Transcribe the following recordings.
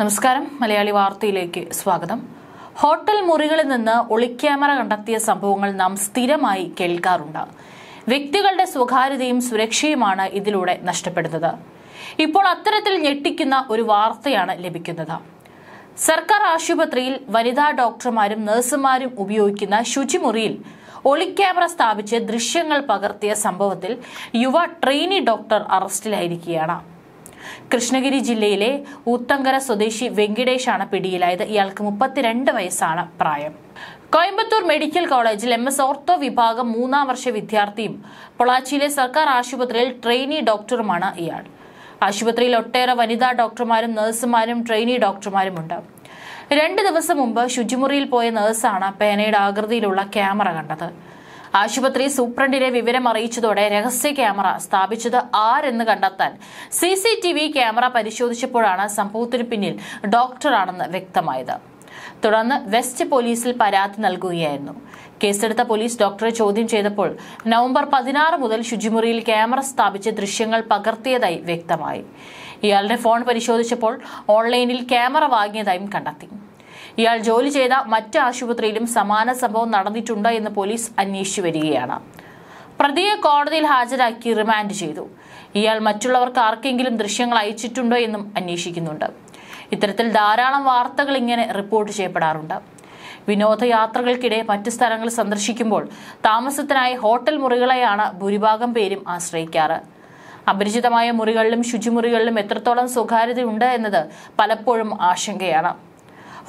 നമസ്കാരം. മലയാളി വാർത്തയിലേക്ക് സ്വാഗതം. ഹോട്ടൽ മുറികളിൽ നിന്ന് ഒളിക്യാമറ കണ്ടെത്തിയ സംഭവങ്ങൾ നാം സ്ഥിരമായി കേൾക്കാറുണ്ട്. വ്യക്തികളുടെ സ്വകാര്യതയും സുരക്ഷയുമാണ് ഇതിലൂടെ നഷ്ടപ്പെടുന്നത്. ഇപ്പോൾ അത്തരത്തിൽ ഞെട്ടിക്കുന്ന ഒരു വാർത്തയാണ് ലഭിക്കുന്നത്. സർക്കാർ ആശുപത്രിയിൽ വനിതാ ഡോക്ടർമാരും നഴ്സുമാരും ഉപയോഗിക്കുന്ന ശുചിമുറിയിൽ ഒളിക്യാമറ സ്ഥാപിച്ച് ദൃശ്യങ്ങൾ പകർത്തിയ സംഭവത്തിൽ യുവ ട്രെയിനി ഡോക്ടർ അറസ്റ്റിലായിരിക്കുകയാണ്. കൃഷ്ണഗിരി ജില്ലയിലെ ഊത്തങ്കര സ്വദേശി വെങ്കിടേഷാണ് പിടിയിലായത്. ഇയാൾക്ക് മുപ്പത്തിരണ്ട് വയസ്സാണ് പ്രായം. കോയമ്പത്തൂർ മെഡിക്കൽ കോളേജിൽ എം എസ് ഓർത്തോ വിഭാഗം മൂന്നാം വർഷ വിദ്യാർത്ഥിയും പൊളാച്ചിയിലെ സർക്കാർ ആശുപത്രിയിൽ ട്രെയിനി ഡോക്ടറുമാണ് ഇയാൾ. ആശുപത്രിയിൽ ഒട്ടേറെ വനിതാ ഡോക്ടർമാരും നഴ്സുമാരും ട്രെയിനി ഡോക്ടർമാരും ഉണ്ട് രണ്ട് ദിവസം മുമ്പ് ശുചിമുറിയിൽ പോയ നഴ്സാണ് പേനയുടെ ആകൃതിയിലുള്ള ക്യാമറ കണ്ടത്. ആശുപത്രി സൂപ്രണ്ടിനെ വിവരം അറിയിച്ചതോടെ രഹസ്യ ക്യാമറ സ്ഥാപിച്ചത് ആരെന്ന് കണ്ടെത്താൻ സി ക്യാമറ പരിശോധിച്ചപ്പോഴാണ് സംഭവത്തിന് പിന്നിൽ ഡോക്ടറാണെന്ന് വ്യക്തമായത്. തുടർന്ന് വെസ്റ്റ് പോലീസിൽ പരാതി നൽകുകയായിരുന്നു. കേസെടുത്ത പോലീസ് ഡോക്ടറെ ചോദ്യം ചെയ്തപ്പോൾ നവംബർ പതിനാറ് മുതൽ ശുചിമുറിയിൽ ക്യാമറ സ്ഥാപിച്ച് ദൃശ്യങ്ങൾ പകർത്തിയതായി വ്യക്തമായി. ഇയാളുടെ ഫോൺ പരിശോധിച്ചപ്പോൾ ഓൺലൈനിൽ ക്യാമറ വാങ്ങിയതായും കണ്ടെത്തി. ഇയാൾ ജോലി ചെയ്ത മറ്റ് ആശുപത്രിയിലും സമാന സംഭവം നടന്നിട്ടുണ്ടോ എന്ന് പോലീസ് അന്വേഷിച്ചു വരികയാണ്. പ്രതിയെ കോടതിയിൽ ഹാജരാക്കി റിമാൻഡ് ചെയ്തു. ഇയാൾ മറ്റുള്ളവർക്ക് ആർക്കെങ്കിലും ദൃശ്യങ്ങൾ അയച്ചിട്ടുണ്ടോ എന്നും അന്വേഷിക്കുന്നുണ്ട്. ഇത്തരത്തിൽ ധാരാളം വാർത്തകൾ ഇങ്ങനെ റിപ്പോർട്ട് ചെയ്യപ്പെടാറുണ്ട്. വിനോദയാത്രകൾക്കിടെ മറ്റു സ്ഥലങ്ങൾ സന്ദർശിക്കുമ്പോൾ താമസത്തിനായി ഹോട്ടൽ മുറികളെയാണ് ഭൂരിഭാഗം പേരും ആശ്രയിക്കാറ്. അപരിചിതമായ മുറികളിലും ശുചിമുറികളിലും എത്രത്തോളം സ്വകാര്യതയുണ്ട് എന്നത് പലപ്പോഴും ആശങ്കയാണ്.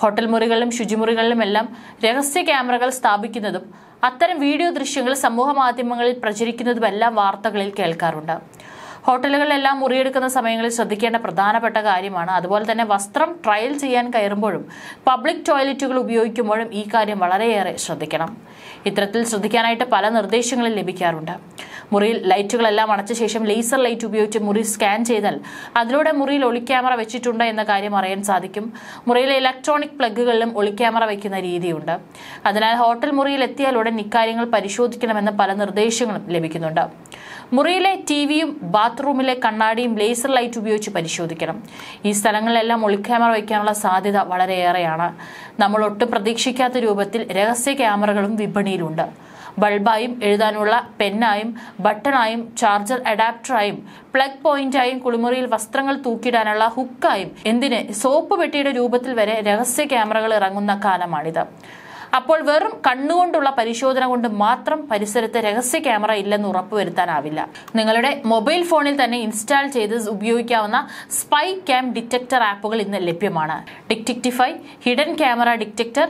ഹോട്ടൽ മുറികളിലും ശുചിമുറികളിലും എല്ലാം രഹസ്യ ക്യാമറകൾ സ്ഥാപിക്കുന്നതും അത്തരം വീഡിയോ ദൃശ്യങ്ങൾ സമൂഹ മാധ്യമങ്ങളിൽ പ്രചരിക്കുന്നതുമെല്ലാം വാർത്തകളിൽ കേൾക്കാറുണ്ട്. ഹോട്ടലുകളിലെല്ലാം മുറിയെടുക്കുന്ന സമയങ്ങളിൽ ശ്രദ്ധിക്കേണ്ട പ്രധാനപ്പെട്ട കാര്യമാണ് അതുപോലെ തന്നെ വസ്ത്രം ട്രയൽ ചെയ്യാൻ കയറുമ്പോഴും പബ്ലിക് ടോയ്ലറ്റുകൾ ഉപയോഗിക്കുമ്പോഴും ഈ കാര്യം വളരെയേറെ ശ്രദ്ധിക്കണം. ഇത്തരത്തിൽ ശ്രദ്ധിക്കാനായിട്ട് പല നിർദ്ദേശങ്ങളും ലഭിക്കാറുണ്ട്. മുറിയിൽ ലൈറ്റുകളെല്ലാം അണച്ച ശേഷം ലേസർ ലൈറ്റ് ഉപയോഗിച്ച് മുറി സ്കാൻ ചെയ്താൽ അതിലൂടെ മുറിയിൽ ഒളിക്യാമറ വെച്ചിട്ടുണ്ട് എന്ന കാര്യം അറിയാൻ സാധിക്കും. മുറിയിലെ ഇലക്ട്രോണിക് പ്ലഗുകളിലും ഒളിക്യാമറ വയ്ക്കുന്ന രീതിയുണ്ട്. അതിനാൽ ഹോട്ടൽ മുറിയിൽ എത്തിയാൽ ഉടൻ ഇക്കാര്യങ്ങൾ പരിശോധിക്കണമെന്ന് പല നിർദ്ദേശങ്ങളും ലഭിക്കുന്നുണ്ട്. മുറിയിലെ ടിവിയും ബാത്റൂമിലെ കണ്ണാടിയും ലേസർ ലൈറ്റ് ഉപയോഗിച്ച് പരിശോധിക്കണം. ഈ സ്ഥലങ്ങളിലെല്ലാം ഒളിക്യാമറ വയ്ക്കാനുള്ള സാധ്യത വളരെയേറെയാണ്. നമ്മൾ ഒട്ടും പ്രതീക്ഷിക്കാത്ത രൂപത്തിൽ രഹസ്യ ക്യാമറകളും വിപണിയിലുണ്ട്. ബൾബായും എഴുതാനുള്ള പെന്നായും ബട്ടണായും ചാർജർ അഡാപ്റ്ററായും പ്ലഗ് പോയിന്റായും കുളിമുറിയിൽ വസ്ത്രങ്ങൾ തൂക്കിയിടാനുള്ള ഹുക്കായും എന്തിന് സോപ്പ് പെട്ടിയുടെ രൂപത്തിൽ വരെ രഹസ്യ ക്യാമറകൾ ഇറങ്ങുന്ന കാലമാണിത്. അപ്പോൾ വെറും കണ്ണുകൊണ്ടുള്ള പരിശോധന കൊണ്ട് മാത്രം പരിസരത്ത് രഹസ്യ ക്യാമറ ഇല്ലെന്ന് ഉറപ്പുവരുത്താനാവില്ല. നിങ്ങളുടെ മൊബൈൽ ഫോണിൽ തന്നെ ഇൻസ്റ്റാൾ ചെയ്ത് ഉപയോഗിക്കാവുന്ന സ്പൈ ക്യാം ഡിറ്റക്ടർ ആപ്പുകൾ ഇന്ന് ലഭ്യമാണ്. Detectify hidden camera detector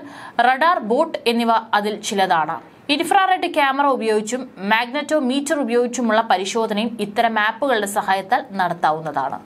radar bot എന്നിവ അതിൽ ചിലതാണ്. ഇൻഫ്രാറെഡ് ക്യാമറ ഉപയോഗിച്ചും മാഗ്നറ്റോമീറ്റർ ഉപയോഗിച്ചുമുള്ള പരിശോധനയും ഇത്തരം ആപ്പുകളുടെ സഹായത്താൽ നടത്താവുന്നതാണ്.